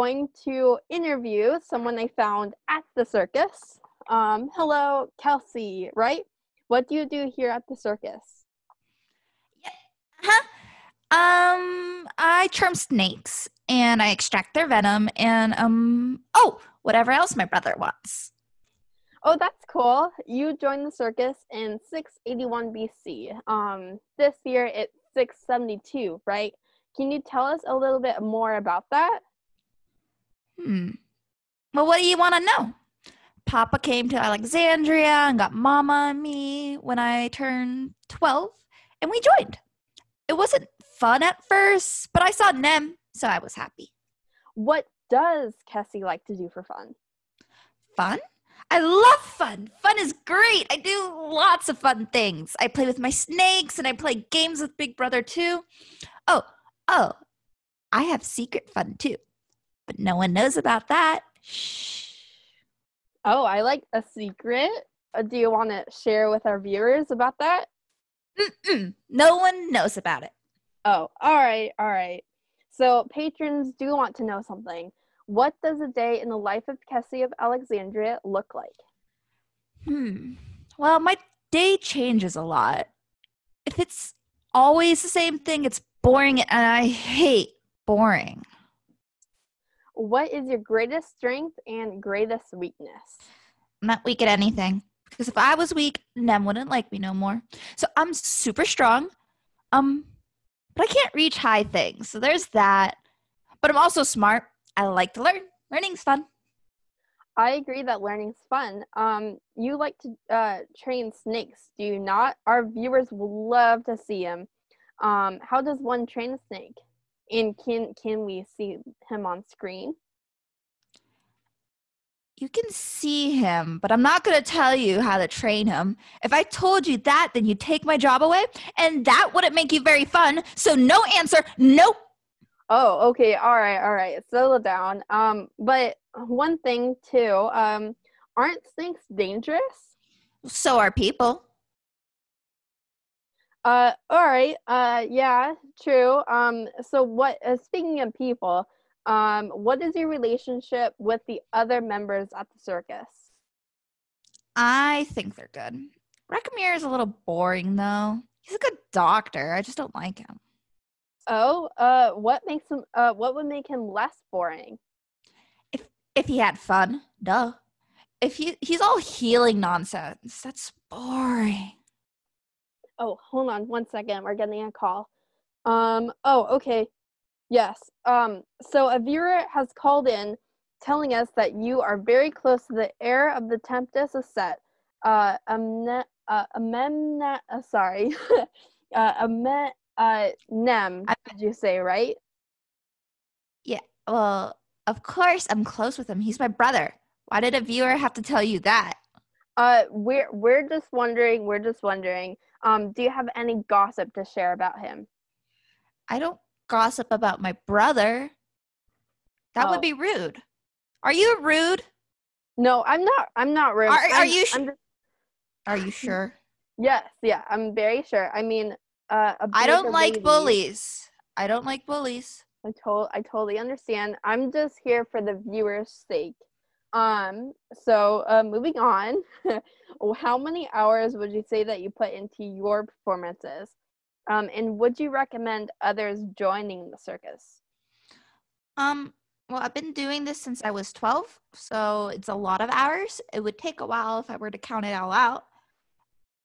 going to interview someone I found at the circus. Um, hello, Kelsey, right? What do you do here at the circus? Yeah. Huh? Um, I charm snakes and I extract their venom and um oh, whatever else my brother wants. Oh, that's cool. You joined the circus in 681 BC. Um, this year it's 672, right? Can you tell us a little bit more about that? Hmm. Well, what do you want to know? Papa came to Alexandria and got Mama and me when I turned 12, and we joined. It wasn't fun at first, but I saw Nem, so I was happy. What does Cassie like to do for fun? Fun? I love fun. Fun is great. I do lots of fun things. I play with my snakes and I play games with Big Brother too. Oh, oh, I have secret fun too. But no one knows about that. Shh. Oh, I like a secret. Uh, do you want to share with our viewers about that? Mm-mm. No one knows about it. Oh, all right, all right. So patrons do want to know something. What does a day in the life of Kessie of Alexandria look like? Hmm. Well, my day changes a lot. If it's always the same thing, it's boring and I hate boring. What is your greatest strength and greatest weakness? I'm not weak at anything. Because if I was weak, Nem wouldn't like me no more. So I'm super strong. Um, but I can't reach high things. So there's that. But I'm also smart. I like to learn. Learning's fun. I agree that learning's fun. Um, you like to uh, train snakes, do you not? Our viewers will love to see him. Um, how does one train a snake? And can can we see him on screen? You can see him, but I'm not going to tell you how to train him. If I told you that, then you'd take my job away, and that wouldn't make you very fun. So, no answer. Nope. Oh, okay. All right. All right. Settle down. Um, but one thing too, um, aren't snakes dangerous? So are people. Uh, all right. Uh, yeah, true. Um, so what? Uh, speaking of people, um, what is your relationship with the other members at the circus? I think they're good. Recamir is a little boring though. He's a good doctor. I just don't like him. Oh, uh, what makes him? Uh, what would make him less boring? If if he had fun, duh. If he he's all healing nonsense, that's boring. Oh, hold on one second. We're getting a call. Um. Oh, okay. Yes. Um. So a viewer has called in, telling us that you are very close to the heir of the Tempest set. Uh. Amne. Uh. Amemna. Uh, sorry. uh. Amen uh Nem, did you say, right? Yeah. Well, of course I'm close with him. He's my brother. Why did a viewer have to tell you that? Uh we're we're just wondering, we're just wondering. Um, do you have any gossip to share about him? I don't gossip about my brother. That Oh. would be rude. Are you rude? No, I'm not I'm not rude. Are- are you sh- I'm just- Are you sure? yes, yeah, I'm very sure. I mean uh I don't like lady- bullies. I don't like bullies. I told I totally understand. I'm just here for the viewers' sake. Um, so uh, moving on, how many hours would you say that you put into your performances? Um, and would you recommend others joining the circus? Um, well, I've been doing this since I was 12, so it's a lot of hours. It would take a while if I were to count it all out.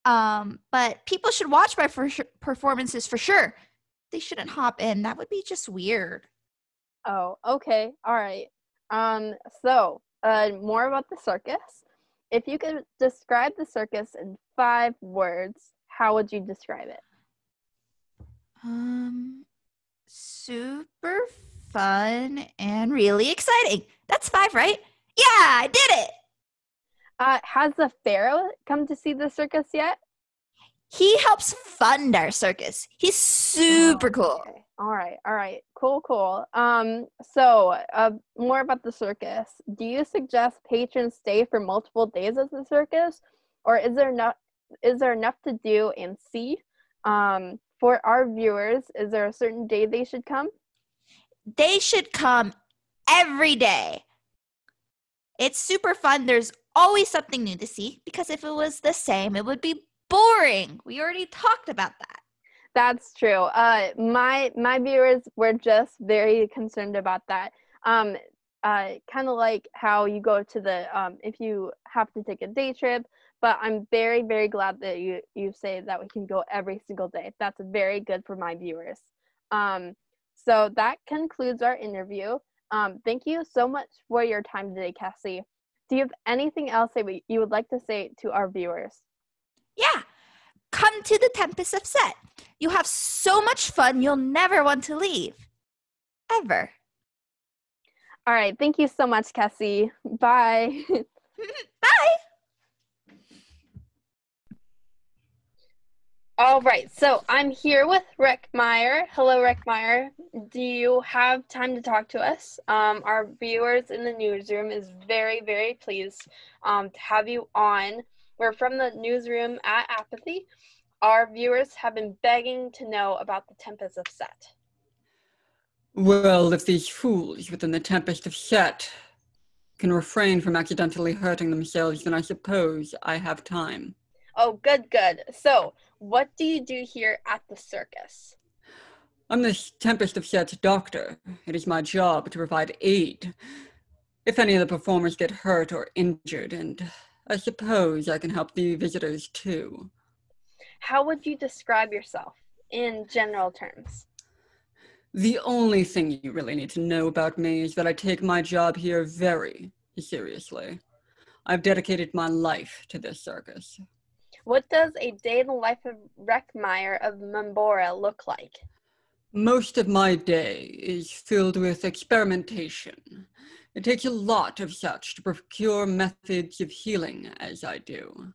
Um, but people should watch my for performances for sure. They shouldn't hop in. That would be just weird. Oh, okay, all right. Um, so uh, more about the circus. If you could describe the circus in five words, how would you describe it? Um, super fun and really exciting. That's five, right? Yeah, I did it. Uh, has the pharaoh come to see the circus yet? He helps fund our circus. He's super cool. Okay. All right. All right. Cool. Cool. Um. So, uh, more about the circus. Do you suggest patrons stay for multiple days at the circus, or is there enough? Is there enough to do and see? Um. For our viewers, is there a certain day they should come? They should come every day. It's super fun. There's always something new to see because if it was the same, it would be boring. We already talked about that. That's true. Uh, my my viewers were just very concerned about that. Um, uh, kind of like how you go to the um, if you have to take a day trip. But I'm very very glad that you you say that we can go every single day. That's very good for my viewers. Um, so that concludes our interview. Um, thank you so much for your time today, Cassie. Do you have anything else that you would like to say to our viewers? Yeah, come to the Tempest of Set. You have so much fun, you'll never want to leave. Ever. All right. Thank you so much, Cassie. Bye. Bye. All right, so I'm here with Rick Meyer. Hello, Rick Meyer. Do you have time to talk to us? Um, our viewers in the newsroom is very, very pleased um, to have you on. We're from the newsroom at Aeipathy. Our viewers have been begging to know about the Tempest of Set. Well, if these fools within the Tempest of Set can refrain from accidentally hurting themselves, then I suppose I have time. Oh, good, good. So, what do you do here at the circus? I'm the Tempest of Set's doctor. It is my job to provide aid if any of the performers get hurt or injured, and I suppose I can help the visitors too. How would you describe yourself in general terms? The only thing you really need to know about me is that I take my job here very seriously. I've dedicated my life to this circus. What does a day in the life of Reckmeyer of Membora look like? Most of my day is filled with experimentation. It takes a lot of such to procure methods of healing as I do.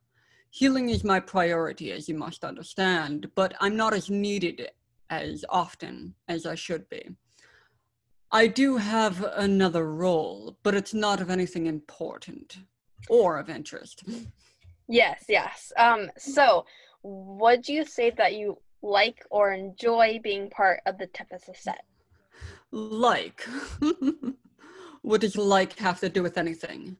Healing is my priority, as you must understand, but I'm not as needed as often as I should be. I do have another role, but it's not of anything important or of interest. Yes, yes. Um, so, would you say that you like or enjoy being part of the Tempest set? Like? what does like have to do with anything?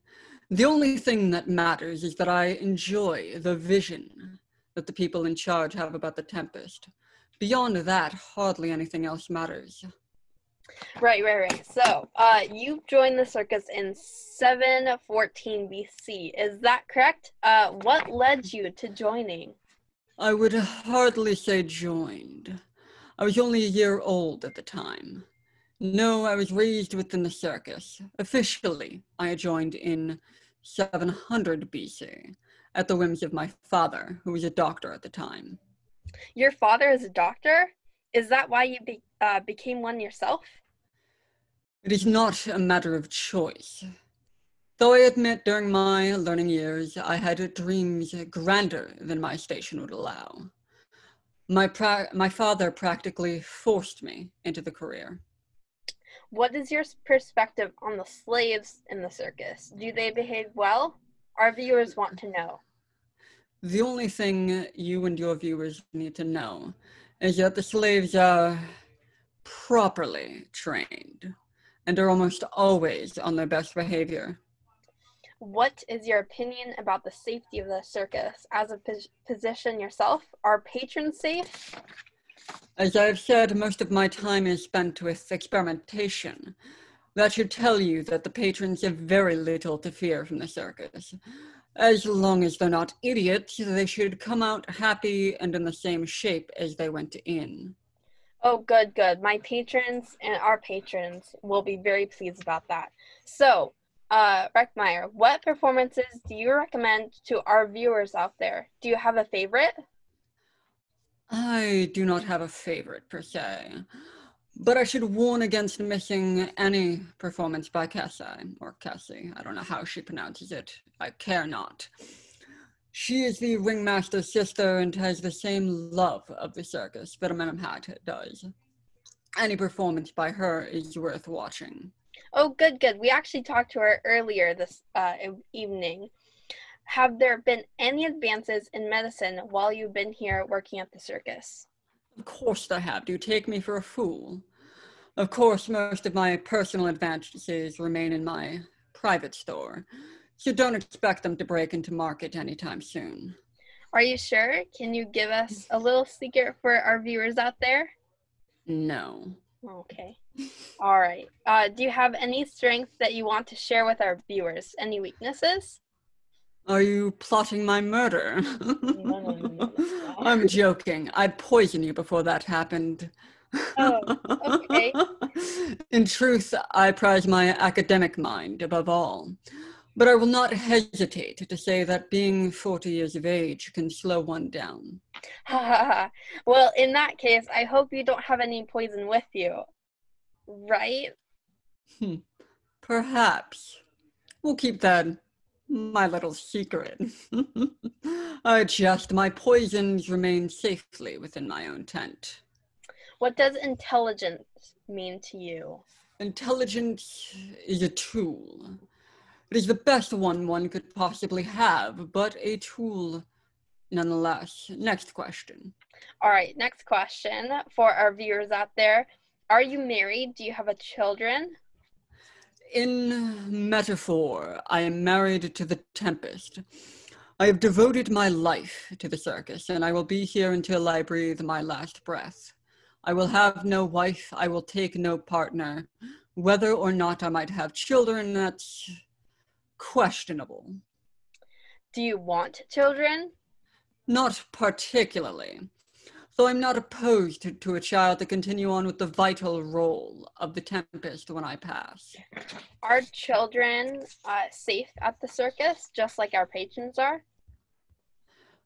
The only thing that matters is that I enjoy the vision that the people in charge have about the Tempest. Beyond that, hardly anything else matters. Right, right, right. So, uh, you joined the circus in 714 BC. Is that correct? Uh, what led you to joining? I would hardly say joined. I was only a year old at the time. No, I was raised within the circus. Officially, I joined in 700 BC at the whims of my father, who was a doctor at the time. Your father is a doctor? Is that why you be, uh, became one yourself? It is not a matter of choice. Though I admit during my learning years I had dreams grander than my station would allow. My, pra- my father practically forced me into the career. What is your perspective on the slaves in the circus? Do they behave well? Our viewers want to know. The only thing you and your viewers need to know is that the slaves are properly trained and are almost always on their best behavior. What is your opinion about the safety of the circus? As a position yourself, are patrons safe? As I've said, most of my time is spent with experimentation. That should tell you that the patrons have very little to fear from the circus. As long as they're not idiots, they should come out happy and in the same shape as they went in. Oh, good, good. My patrons and our patrons will be very pleased about that. So, uh, Reckmeyer, what performances do you recommend to our viewers out there? Do you have a favorite? I do not have a favorite per se, but I should warn against missing any performance by Cassie, or Cassie, I don't know how she pronounces it. I care not. She is the ringmaster's sister and has the same love of the circus that Amenemhat does. Any performance by her is worth watching. Oh, good, good. We actually talked to her earlier this uh, evening. Have there been any advances in medicine while you've been here working at the circus? Of course there have. Do you take me for a fool? Of course, most of my personal advantages remain in my private store, so don't expect them to break into market anytime soon. Are you sure? Can you give us a little secret for our viewers out there? No. Okay. All right. Uh, do you have any strengths that you want to share with our viewers? Any weaknesses? Are you plotting my murder? I'm joking. I'd poison you before that happened. Oh, okay. In truth, I prize my academic mind above all. But I will not hesitate to say that being 40 years of age can slow one down. well, in that case, I hope you don't have any poison with you. Right? Hmm. Perhaps. We'll keep that my little secret. I just, my poisons remain safely within my own tent. What does intelligence mean to you? Intelligence is a tool. It is the best one one could possibly have, but a tool nonetheless. Next question. All right, next question for our viewers out there. Are you married? Do you have a children? In metaphor, I am married to the Tempest. I have devoted my life to the circus, and I will be here until I breathe my last breath. I will have no wife, I will take no partner. Whether or not I might have children, that's questionable. Do you want children? Not particularly, though I'm not opposed to, a child to continue on with the vital role of the Tempest when I pass. Are children uh, safe at the circus, just like our patrons are?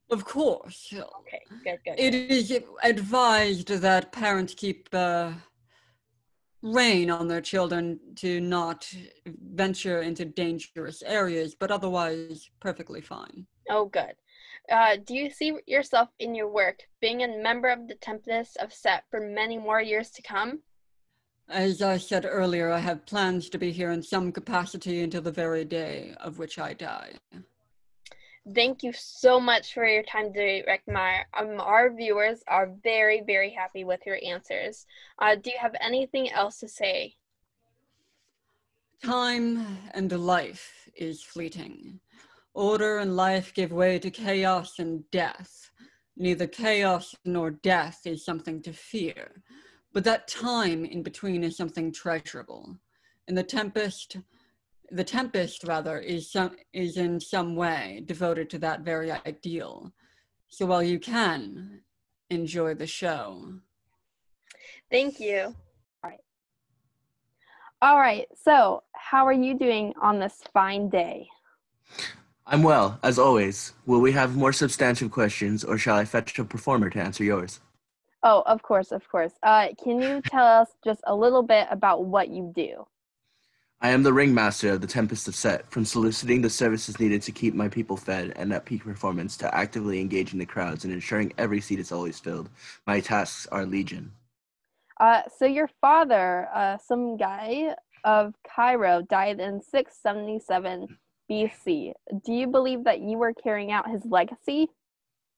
Of course. Okay, good, good. It is advised that parents keep uh, rein on their children to not venture into dangerous areas, but otherwise perfectly fine. Oh, good. Uh, do you see yourself in your work being a member of the Tempest of Set for many more years to come? As I said earlier, I have plans to be here in some capacity until the very day of which I die. Thank you so much for your time today, Reckmeyer. Um, our viewers are very, very happy with your answers. Uh, do you have anything else to say? Time and life is fleeting. Order and life give way to chaos and death. Neither chaos nor death is something to fear, but that time in between is something treasurable. In the tempest, the tempest rather is some is in some way devoted to that very ideal. So while you can enjoy the show. Thank you. All right. All right so how are you doing on this fine day i'm well as always. Will we have more substantive questions or shall i fetch a performer to answer yours? Oh of course of course. Uh, can you tell us just a little bit about what you do? I am the ringmaster of the Tempest of Set, from soliciting the services needed to keep my people fed and at peak performance to actively engaging the crowds and ensuring every seat is always filled. My tasks are legion. Uh, so your father, uh, some guy of Cairo, died in 677 BC. Do you believe that you were carrying out his legacy?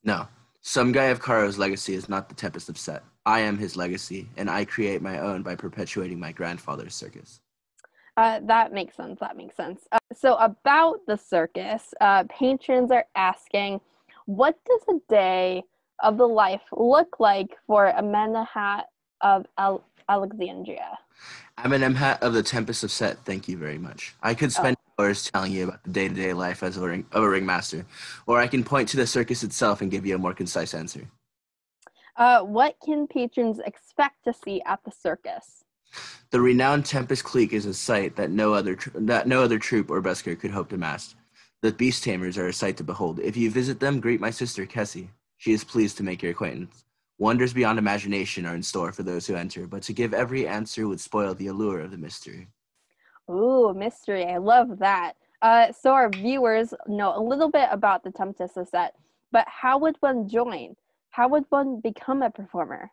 No. Some guy of Cairo's legacy is not the Tempest of Set. I am his legacy, and I create my own by perpetuating my grandfather's circus. Uh, that makes sense. That makes sense. Uh, so, about the circus, uh, patrons are asking, what does a day of the life look like for Amenemhat of Al- Alexandria? I'm an Amenemhat of the Tempest of Set, thank you very much. I could spend oh. hours telling you about the day to day life as a ring- of a ringmaster, or I can point to the circus itself and give you a more concise answer. Uh, what can patrons expect to see at the circus? The renowned Tempest Clique is a sight that no other tr- that no other troop or busker could hope to master. The beast tamers are a sight to behold. If you visit them, greet my sister Kessie. She is pleased to make your acquaintance. Wonders beyond imagination are in store for those who enter, but to give every answer would spoil the allure of the mystery. Ooh, mystery. I love that. Uh, so our viewers know a little bit about the Tempest of set, but how would one join? How would one become a performer?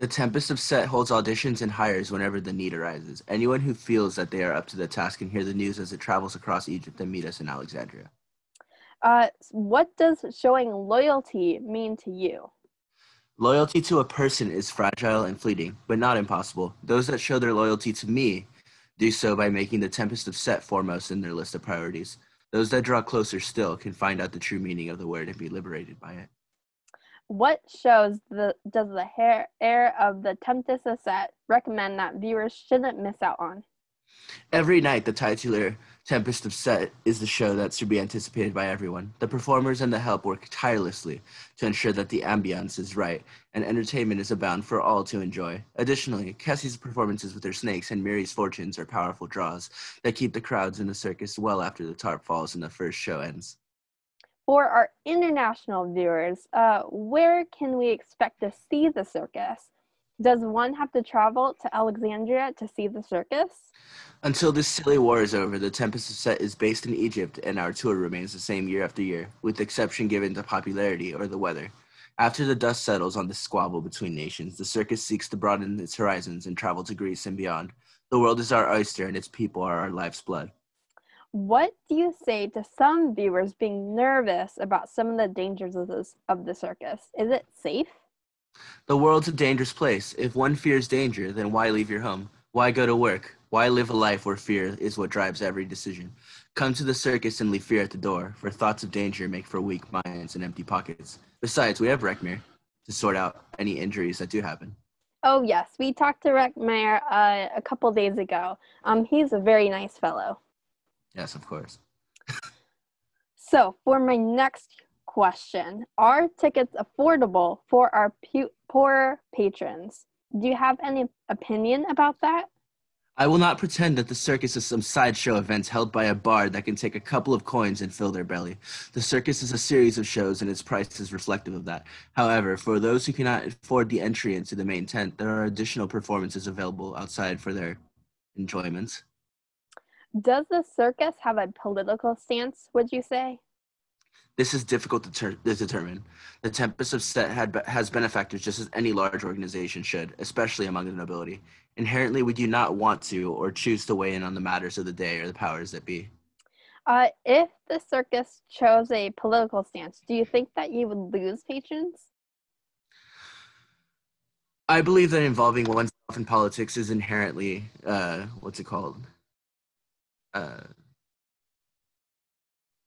The Tempest of Set holds auditions and hires whenever the need arises. Anyone who feels that they are up to the task can hear the news as it travels across Egypt and meet us in Alexandria. Uh, what does showing loyalty mean to you? Loyalty to a person is fragile and fleeting, but not impossible. Those that show their loyalty to me do so by making the Tempest of Set foremost in their list of priorities. Those that draw closer still can find out the true meaning of the word and be liberated by it. What shows the does the hair, heir of the Tempest of Set recommend that viewers shouldn't miss out on? Every night, the titular Tempest of Set is the show that should be anticipated by everyone. The performers and the help work tirelessly to ensure that the ambiance is right and entertainment is abound for all to enjoy. Additionally, Cassie's performances with her snakes and Miri's fortunes are powerful draws that keep the crowds in the circus well after the tarp falls and the first show ends. For our international viewers, uh, where can we expect to see the circus? Does one have to travel to Alexandria to see the circus? Until this silly war is over, the Tempest of Set is based in Egypt, and our tour remains the same year after year, with exception given to popularity or the weather. After the dust settles on this squabble between nations, the circus seeks to broaden its horizons and travel to Greece and beyond. The world is our oyster, and its people are our life's blood. What do you say to some viewers being nervous about some of the dangers of, this, of the circus? Is it safe? The world's a dangerous place. If one fears danger, then why leave your home? Why go to work? Why live a life where fear is what drives every decision? Come to the circus and leave fear at the door, for thoughts of danger make for weak minds and empty pockets. Besides, we have Rekmir to sort out any injuries that do happen. Oh yes, we talked to Rekmir uh, a couple days ago. Um, he's a very nice fellow. Yes, of course. So for my next question, are tickets affordable for our pu- poor patrons? Do you have any opinion about that? I will not pretend that the circus is some sideshow event held by a bard that can take a couple of coins and fill their belly. The circus is a series of shows and its price is reflective of that. However, for those who cannot afford the entry into the main tent, there are additional performances available outside for their enjoyments. Does the circus have a political stance, would you say? This is difficult to, ter- to determine. The Tempest of Set had be- has benefactors just as any large organization should, especially among the nobility. Inherently, we do not want to or choose to weigh in on the matters of the day or the powers that be. Uh, if the circus chose a political stance, do you think that you would lose patrons? I believe that involving oneself in politics is inherently, uh, what's it called? Uh,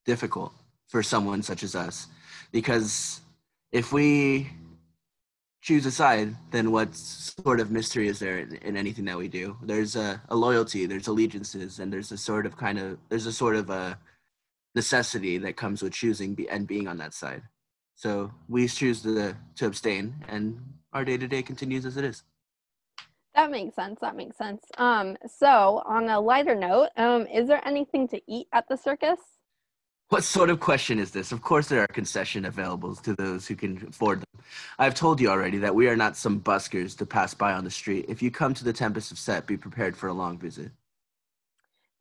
difficult for someone such as us. Because if we choose a side then what sort of mystery is there in, in anything that we do? There's a, a, loyalty there's allegiances and there's a sort of kind of there's a sort of a necessity that comes with choosing be, and being on that side. So we choose to, to abstain and our day-to-day continues as it is. That makes sense that makes sense. Um so on a lighter note um is there anything to eat at the circus what sort of question is this? Of course, there are concession available to those who can afford them. I've told you already that we are not some buskers to pass by on the street. If you come to the Tempest of Set, be prepared for a long visit.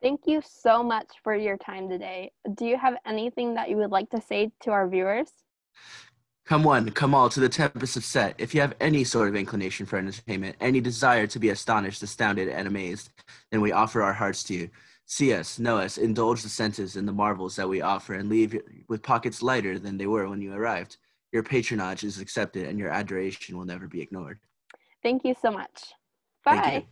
Thank you so much for your time today. Do you have anything that you would like to say to our viewers? Come one, come all to the Tempest of Set. If you have any sort of inclination for entertainment, any desire to be astonished, astounded, and amazed, then we offer our hearts to you. See us, know us, indulge the senses in the marvels that we offer, and leave with pockets lighter than they were when you arrived. Your patronage is accepted, and your adoration will never be ignored. Thank you so much. Bye.